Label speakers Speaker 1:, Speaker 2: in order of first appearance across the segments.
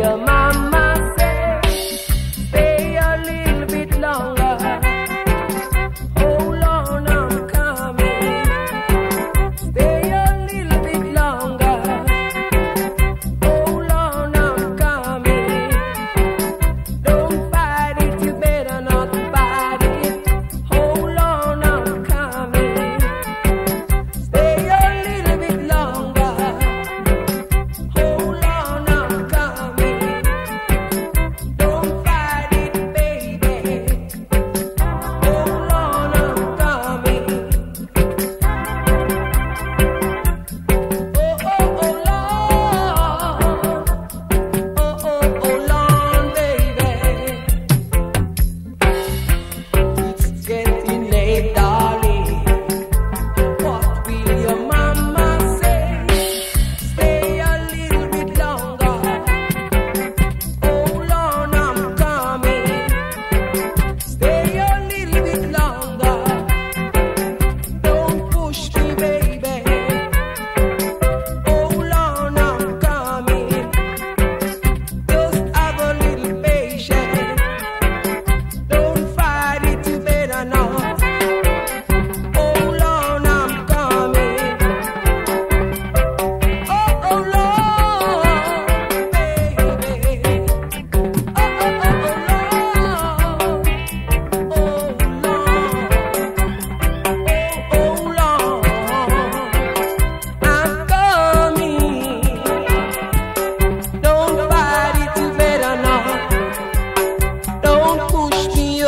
Speaker 1: What will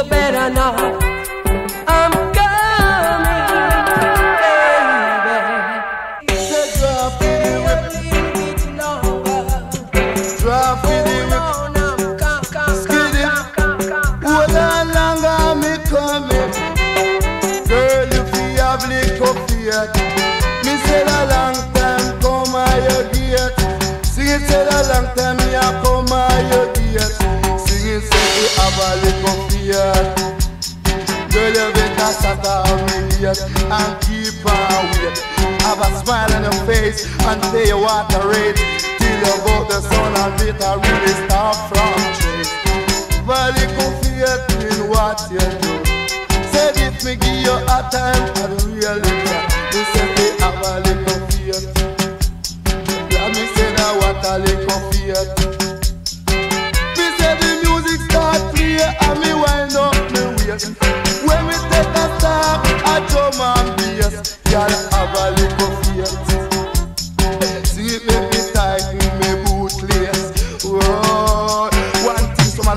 Speaker 1: you better not. I'm coming, baby. Say
Speaker 2: drop in the whip, drop in the whip. Hold on longer, me coming. Girl, you feel have little fear. Me said a long time, come by your gate. Sing it, said a long time, me a come you better shut up and keep wait. Have a smile on your face and pay your water rate till you go the sun and later really start from. Valley go faith in what you do. Said if me give you a time, I don't really care. Me say me have a little faith. Yeah, me say that what a little faith.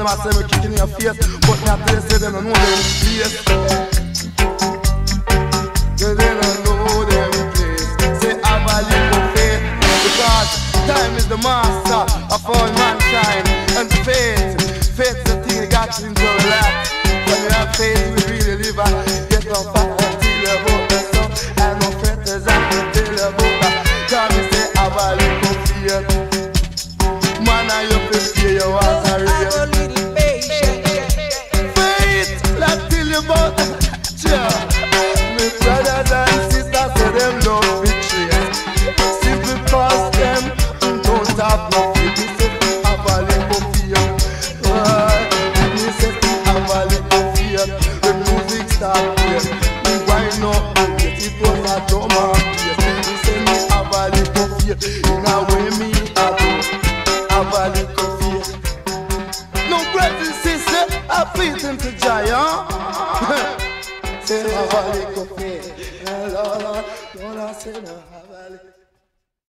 Speaker 2: Them a say me kicking in your face, but me a tell you say them don't know them place. They don't know them place. Say have a little faith because time is the master of all mankind and faith. Faith's the thing you got into a lot. When you have faith, we really live and get on fire until you vote the sun. And no fret is up until you vote back. Come me say have a little faith. A and bass. Me say me have a little fear. In a way me a do. Have a little fear. No I have a little fear. Lord, Lord, I say no.